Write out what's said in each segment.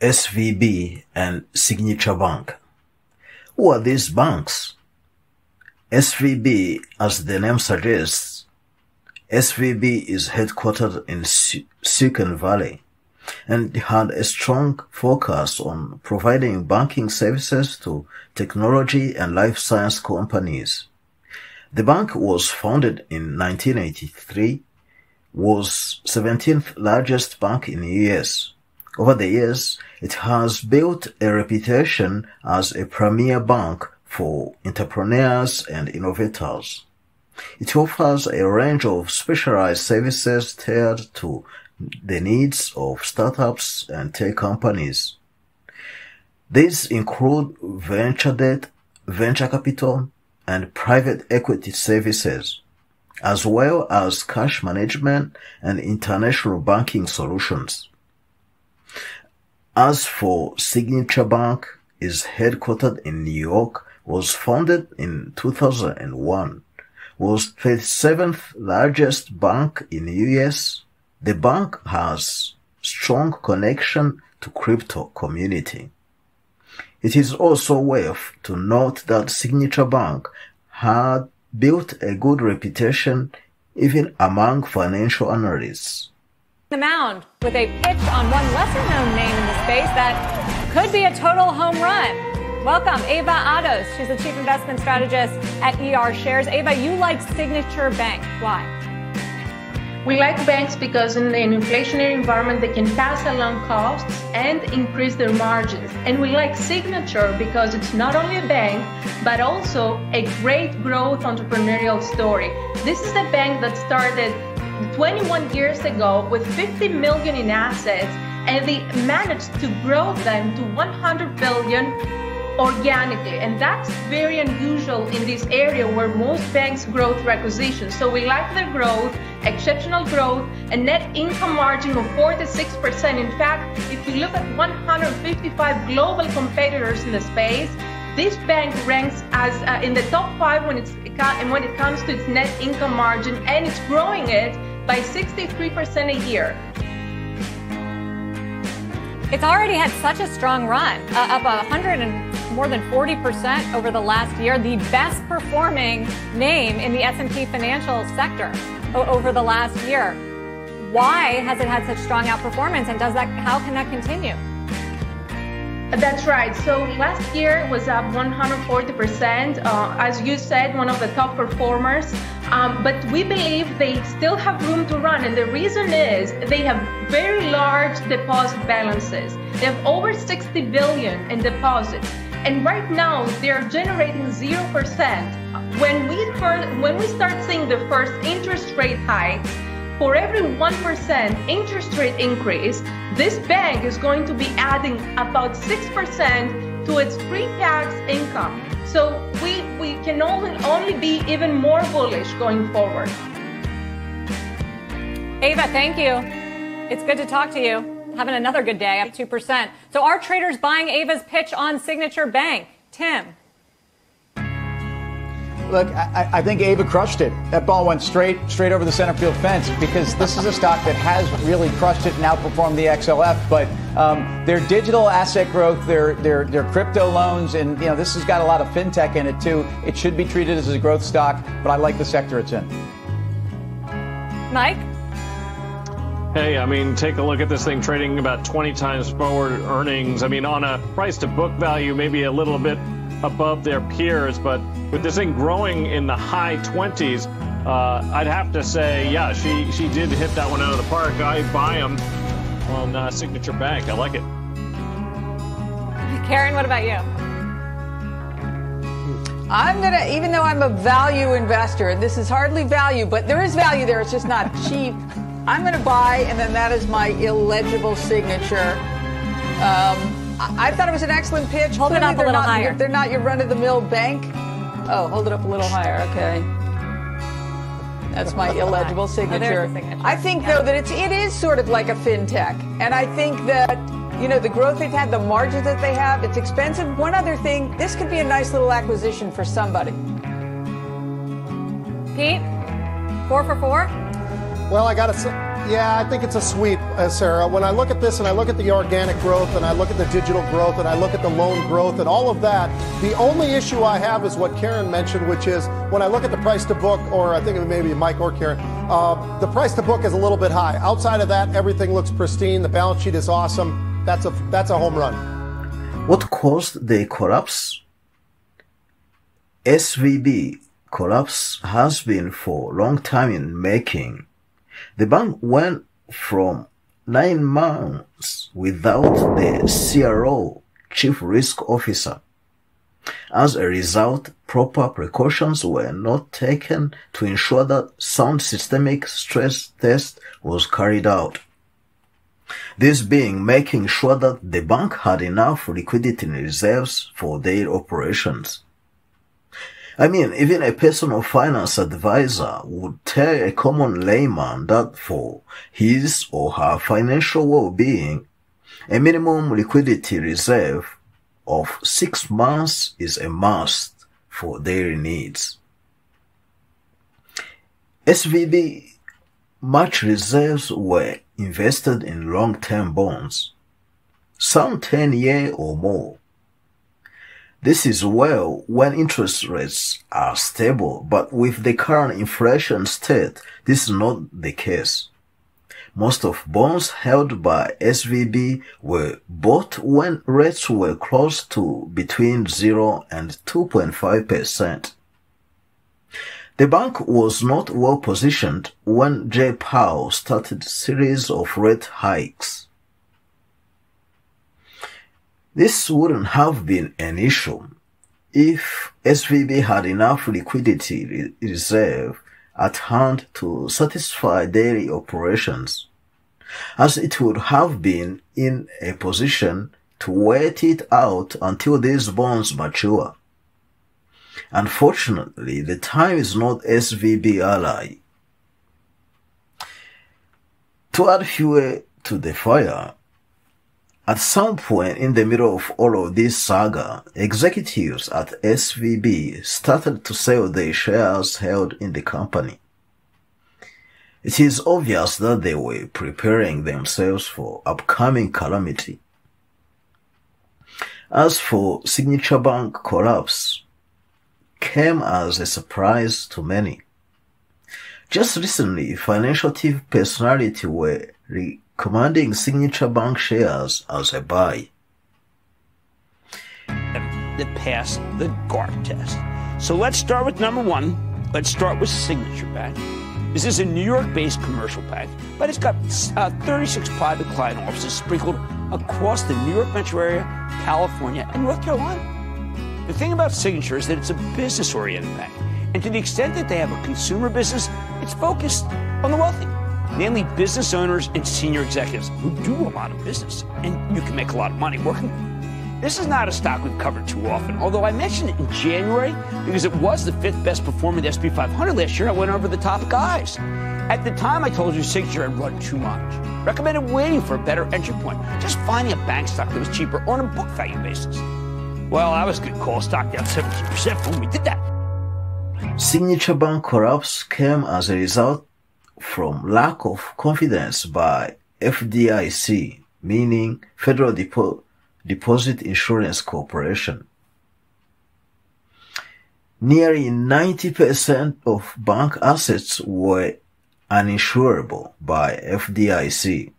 SVB, and Signature Bank. Who are these banks? SVB, as the name suggests, SVB is headquartered in Silicon Valley and had a strong focus on providing banking services to technology and life science companies. The bank was founded in 1983, was 17th largest bank in the US. Over the years, it has built a reputation as a premier bank for entrepreneurs and innovators. It offers a range of specialized services tailored to the needs of startups and tech companies. These include venture debt, venture capital, and private equity services, as well as cash management and international banking solutions. As for Signature Bank is headquartered in New York, was founded in 2001, was the seventh largest bank in the US. The bank has strong connection to crypto community. It is also worth to note that Signature Bank had built a good reputation even among financial analysts. The mound with a pitch on one lesser known name in the space that could be a total home run. Welcome, Ava Ados. She's the Chief Investment Strategist at ER Shares. Ava, you like Signature Bank. Why? We like banks because in an inflationary environment, they can pass along costs and increase their margins. And we like Signature because it's not only a bank, but also a great growth entrepreneurial story. This is a bank that started 21 years ago with 50 million in assets and they managed to grow them to 100 billion organically. And that's very unusual in this area where most banks grow through acquisitions. So we like their growth, exceptional growth, a net income margin of 46%. In fact, if you look at 155 global competitors in the space, this bank ranks as uh, in the top five when when it comes to its net income margin, and it's growing it by 63% a year. It's already had such a strong run, uh, up 100 and more than 40% over the last year, the best performing name in the S&P financial sector over the last year. Why has it had such strong outperformance and does that how can that continue? That's right. So last year was up 140%. Uh, as you said, one of the top performers. Um, but we believe they still have room to run. And the reason is they have very large deposit balances. They have over 60 billion in deposits. And right now they're generating 0%. When we first, when we start seeing the first interest rate hikes, for every 1% interest rate increase, this bank is going to be adding about 6% to its pre-tax income. So we, we can only, only be even more bullish going forward. Ava, thank you. It's good to talk to you. Having another good day, up 2%. So are traders buying Ava's pitch on Signature Bank? Tim. Look, I, I, think Ava crushed it. That ball went straight straight over the center field fence because this is a stock that has really crushed it and outperformed the XLF. But um, their digital asset growth, their their their crypto loans, and you know this has got a lot of fintech in it too. It should be treated as a growth stock, but I like the sector it's in. Mike. Hey, I mean, take a look at this thing trading about 20 times forward earnings. I mean, on a price to book value, maybe a little bit above their peers, but with this thing growing in the high 20s, uh, I'd have to say, yeah, she, she did hit that one out of the park. I buy them on uh, Signature Bank. I like it. Karen, what about you? I'm going to, even though I'm a value investor, and this is hardly value, but there is value there, it's just not cheap. I'm going to buy, and then that is my illegible signature. Um, I thought it was an excellent pitch. Hold Clearly, it up a little not, higher. They're not your run-of-the-mill bank. Oh, hold it up a little higher. Okay. That's my illegible signature. Oh, signature. I think though that it's it is sort of like a fintech, and I think that you know the growth they've had, the margins that they have, it's expensive. One other thing, this could be a nice little acquisition for somebody. Pete, four for four. Well, I got to Yeah, I think it's a sweep, uh, Sarah. When I look at this and I look at the organic growth and I look at the digital growth and I look at the loan growth and all of that, the only issue I have is what Karen mentioned, which is when I look at the price to book, or I think it may be Mike or Karen, uh, the price to book is a little bit high. Outside of that, everything looks pristine. The balance sheet is awesome. That's a that's a home run. What caused the collapse? SVB collapse has been for a long time in making. The bank went from nine months without the CRO, Chief Risk Officer. As a result, proper precautions were not taken to ensure that sound systemic stress test was carried out. This being making sure that the bank had enough liquidity reserves for their operations. I mean, even a personal finance advisor would tell a common layman that for his or her financial well-being, a minimum liquidity reserve of six months is a must for their needs. SVB much reserves were invested in long-term bonds, some 10 year or more. This is well when interest rates are stable, but with the current inflation state, this is not the case. Most of bonds held by SVB were bought when rates were close to between 0 and 2.5%. The bank was not well positioned when Jay Powell started series of rate hikes. This wouldn't have been an issue if SVB had enough liquidity reserve at hand to satisfy daily operations, as it would have been in a position to wait it out until these bonds mature. Unfortunately, the time is not SVB ally. To add fuel to the fire, at some point in the middle of all of this saga, executives at SVB started to sell their shares held in the company. It is obvious that they were preparing themselves for upcoming calamity. As for Signature Bank collapse, came as a surprise to many. Just recently, financial TV personality were re- commanding Signature Bank shares as a buy. That passed the GARP test. So let's start with number one. Let's start with Signature Bank. This is a New York based commercial bank, but it's got uh, 36 private client offices sprinkled across the New York metro area, California, and North Carolina. The thing about Signature is that it's a business oriented bank. And to the extent that they have a consumer business, it's focused on the wealthy namely business owners and senior executives who do a lot of business, and you can make a lot of money working. This is not a stock we've covered too often, although I mentioned it in January because it was the fifth best performing SP 500 last year. I went over the top guys. At the time, I told you Signature had run too much. Recommended waiting for a better entry point, just finding a bank stock that was cheaper on a book value basis. Well, I was a good call. Stock down 17% when we did that. Signature Bank collapse came as a result from lack of confidence by FDIC, meaning Federal Depo- Deposit Insurance Corporation. Nearly 90% of bank assets were uninsurable by FDIC.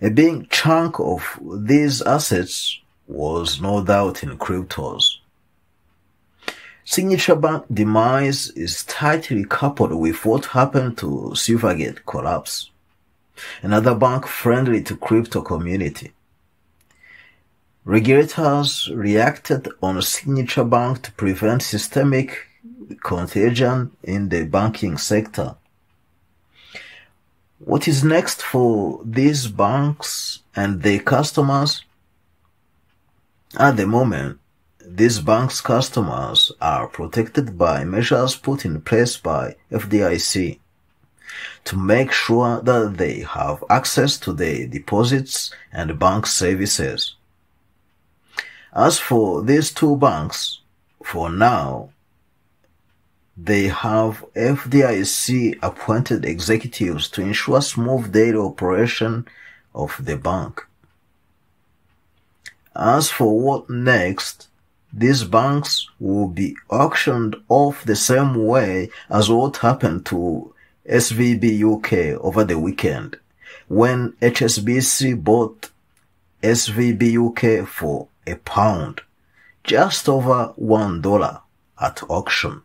A big chunk of these assets was no doubt in cryptos. Signature Bank demise is tightly coupled with what happened to Silvergate collapse, another bank friendly to crypto community. Regulators reacted on Signature Bank to prevent systemic contagion in the banking sector. What is next for these banks and their customers? At the moment, these banks' customers are protected by measures put in place by FDIC to make sure that they have access to their deposits and bank services. As for these two banks, for now, they have FDIC appointed executives to ensure smooth daily operation of the bank. As for what next, these banks will be auctioned off the same way as what happened to SVB UK over the weekend when HSBC bought SVB UK for a pound, just over one dollar at auction.